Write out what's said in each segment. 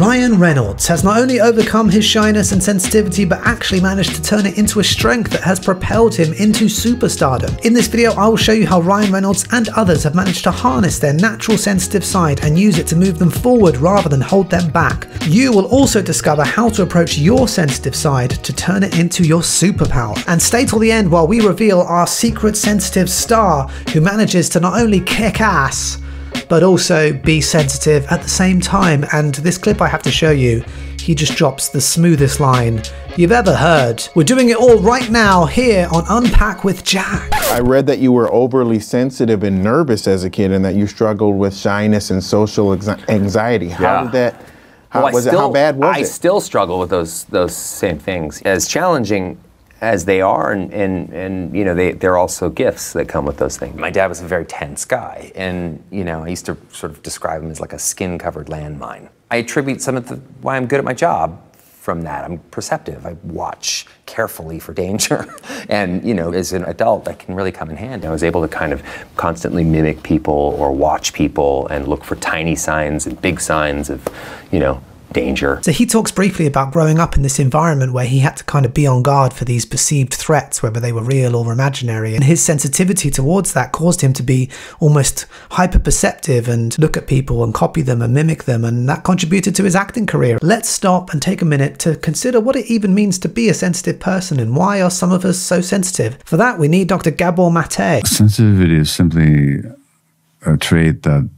Ryan Reynolds has not only overcome his shyness and sensitivity, but actually managed to turn it into a strength that has propelled him into superstardom. In this video, I will show you how Ryan Reynolds and others have managed to harness their natural sensitive side and use it to move them forward rather than hold them back. You will also discover how to approach your sensitive side to turn it into your superpower. And stay till the end while we reveal our secret sensitive star who manages to not only kick ass, but also be sensitive at the same time. And this clip I have to show you, he just drops the smoothest line you've ever heard. We're doing it all right now here on Unpack with Jack. I read that you were overly sensitive and nervous as a kid and that you struggled with shyness and social anxiety. How Yeah. did that, how, Well, I was it, how bad was I it? still struggle with those those same things. As challenging as they are, and, and, and you know, they, they're also gifts that come with those things. My dad was a very tense guy, and you know, I used to sort of describe him as like a skin-covered landmine. I attribute some of the why I'm good at my job from that. I'm perceptive. I watch carefully for danger. and, you know, as an adult, that can really come in handy. I was able to kind of constantly mimic people or watch people and look for tiny signs and big signs of, you know, danger. So he talks briefly about growing up in this environment where he had to kind of be on guard for these perceived threats, whether they were real or imaginary. And his sensitivity towards that caused him to be almost hyper perceptive and look at people and copy them and mimic them. And that contributed to his acting career. Let's stop and take a minute to consider what it even means to be a sensitive person and why are some of us so sensitive. For that, we need Dr. Gabor Maté. Sensitivity is simply a trait that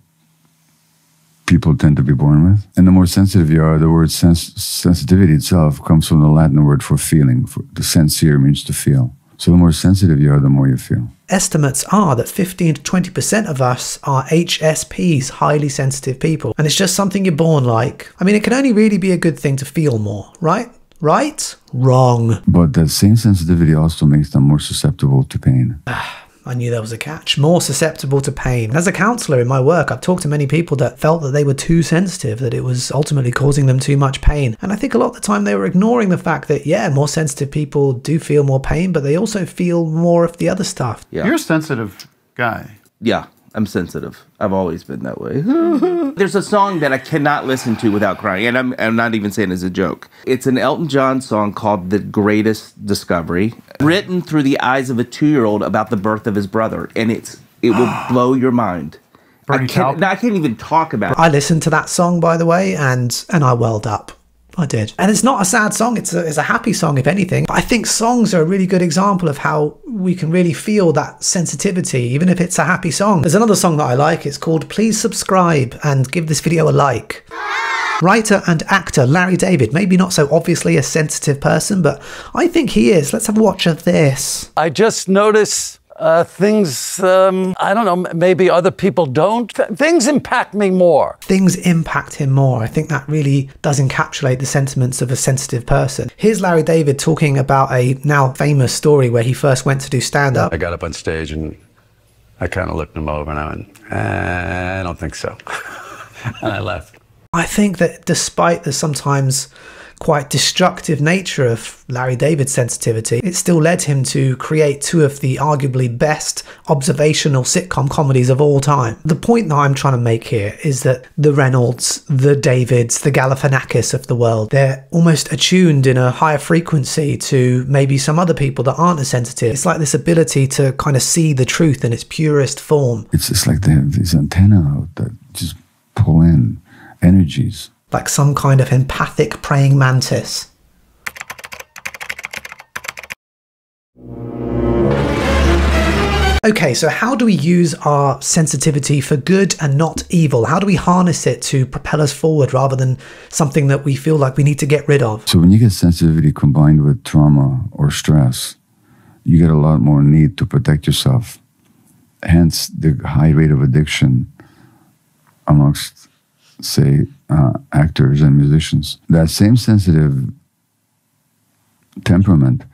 people tend to be born with. And the more sensitive you are, the word sens- sensitivity itself comes from the Latin word for feeling. For, the sentire means to feel. So the more sensitive you are, the more you feel. Estimates are that 15 to 20% of us are HSPs, highly sensitive people. And it's just something you're born like. I mean, it can only really be a good thing to feel more, right? Right? Wrong. But that same sensitivity also makes them more susceptible to pain. Ah. I knew there was a catch. More susceptible to pain. As a counselor in my work, I've talked to many people that felt that they were too sensitive, that it was ultimately causing them too much pain. And I think a lot of the time they were ignoring the fact that, yeah, more sensitive people do feel more pain, but they also feel more of the other stuff. Yeah. You're a sensitive guy. Yeah, I'm sensitive. I've always been that way. There's a song that I cannot listen to without crying, and I'm, I'm not even saying it as a joke. It's an Elton John song called The Greatest Discovery, written through the eyes of a two year old about the birth of his brother, and it's it will blow your mind. I can't, I can't even talk about it. I listened to that song, by the way, and and I welled up. I did. And it's not a sad song, it's a, it's a happy song, if anything. But I think songs are a really good example of how we can really feel that sensitivity, even if it's a happy song. There's another song that I like. It's called Please Subscribe and Give This Video a Like. Writer and actor Larry David, maybe not so obviously a sensitive person, but I think he is. Let's have a watch of this. I just notice uh, things, um, I don't know, maybe other people don't. Th- things impact me more. things impact him more. I think that really does encapsulate the sentiments of a sensitive person. Here's Larry David talking about a now famous story where he first went to do stand up. I got up on stage and I kind of looked him over and I went, "Eh, I don't think so. and I left. I think that despite the sometimes quite destructive nature of Larry David's sensitivity, it still led him to create two of the arguably best observational sitcom comedies of all time. The point that I'm trying to make here is that the Reynolds, the Davids, the Galifianakis of the world, they're almost attuned in a higher frequency to maybe some other people that aren't as sensitive. It's like this ability to kind of see the truth in its purest form. It's just like they have these antennae that just pull in energies. Like some kind of empathic praying mantis. Okay, so how do we use our sensitivity for good and not evil? How do we harness it to propel us forward rather than something that we feel like we need to get rid of? So when you get sensitivity combined with trauma or stress, you get a lot more need to protect yourself. Hence the high rate of addiction amongst, say, uh, actors and musicians. That same sensitive temperament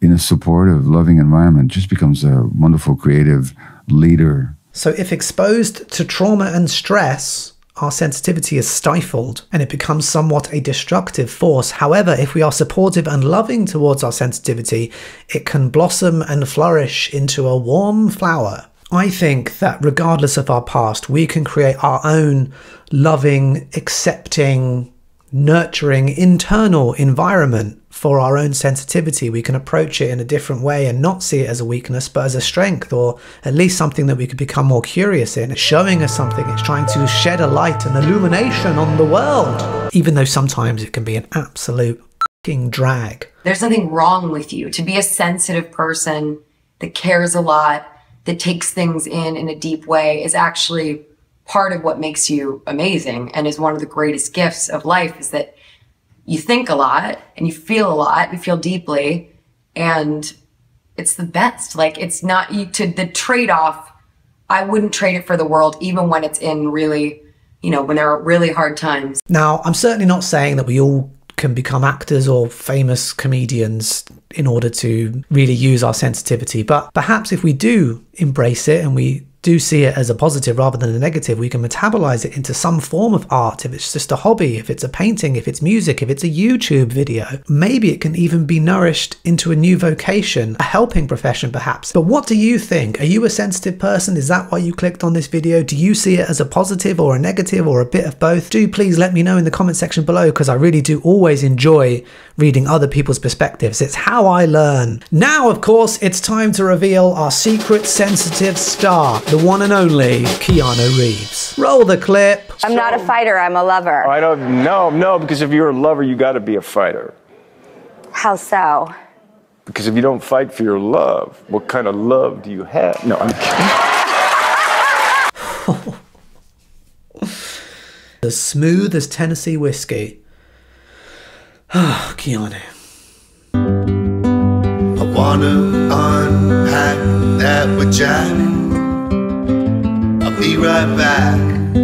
in a supportive, loving environment just becomes a wonderful creative leader So, if exposed to trauma and stress, our sensitivity is stifled and it becomes somewhat a destructive force. However, if we are supportive and loving towards our sensitivity, it can blossom and flourish into a warm flower. I think that regardless of our past, we can create our own loving, accepting, nurturing internal environment for our own sensitivity, we can approach it in a different way and not see it as a weakness, but as a strength, or at least something that we could become more curious in. It's showing us something, it's trying to shed a light and illumination on the world, even though sometimes it can be an absolute drag. There's nothing wrong with you. To be a sensitive person that cares a lot, that takes things in in a deep way, is actually part of what makes you amazing and is one of the greatest gifts of life is that you think a lot and you feel a lot, you feel deeply, and it's the best. Like it's not you to the trade off. I wouldn't trade it for the world, even when it's in really, you know, when there are really hard times. Now, I'm certainly not saying that we all can become actors or famous comedians in order to really use our sensitivity, but perhaps if we do embrace it and we do see it as a positive rather than a negative, we can metabolize it into some form of art. If it's just a hobby, if it's a painting, if it's music, if it's a YouTube video, maybe it can even be nourished into a new vocation, a helping profession perhaps. But what do you think? Are you a sensitive person? Is that why you clicked on this video? Do you see it as a positive or a negative or a bit of both? Do please let me know in the comment section below because I really do always enjoy reading other people's perspectives. It's how I learn. Now, of course, it's time to reveal our secret sensitive star the one and only Keanu Reeves. Roll the clip. I'm not a fighter, I'm a lover. I don't know, no, because if you're a lover, you got to be a fighter. How so? Because if you don't fight for your love, what kind of love do you have? No, I'm kidding. as smooth as Tennessee whiskey. Ah, Keanu. I wanna unpack that with Jack. Be right back.